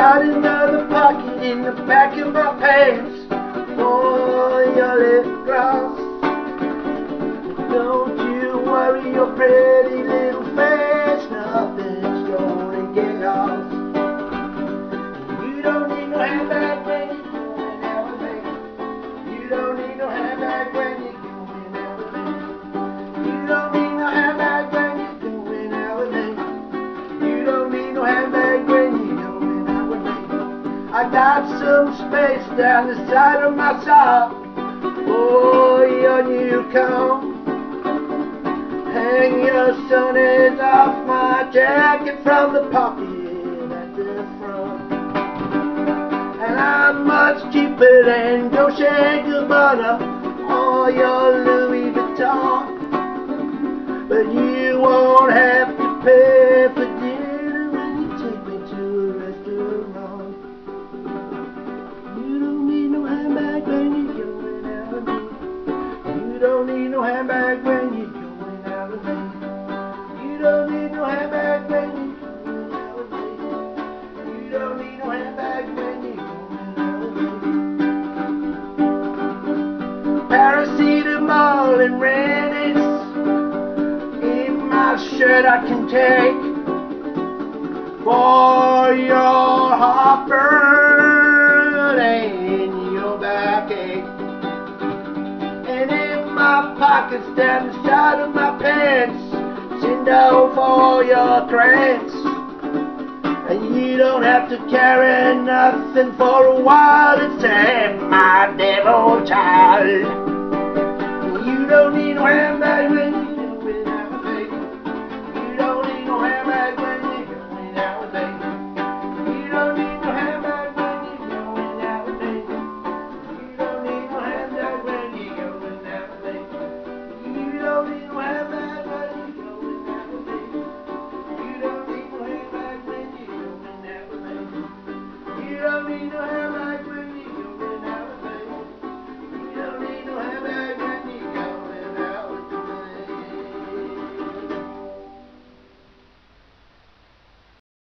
got another pocket in the back of my pants for your lip gloss. Don't you worry your pretty I got some space down the side of my sock for your new comb. Hang your sunnies off my jacket from the pocket at the front. And I'm much cheaper than Dolce & Gabbana or your Louis And Rennies in my shirt I can take for your heartburn and your backache. And in my pockets down the side of my pants, send out for your trance. And you don't have to carry nothing for a while. It's my devil child. Don't need no handbag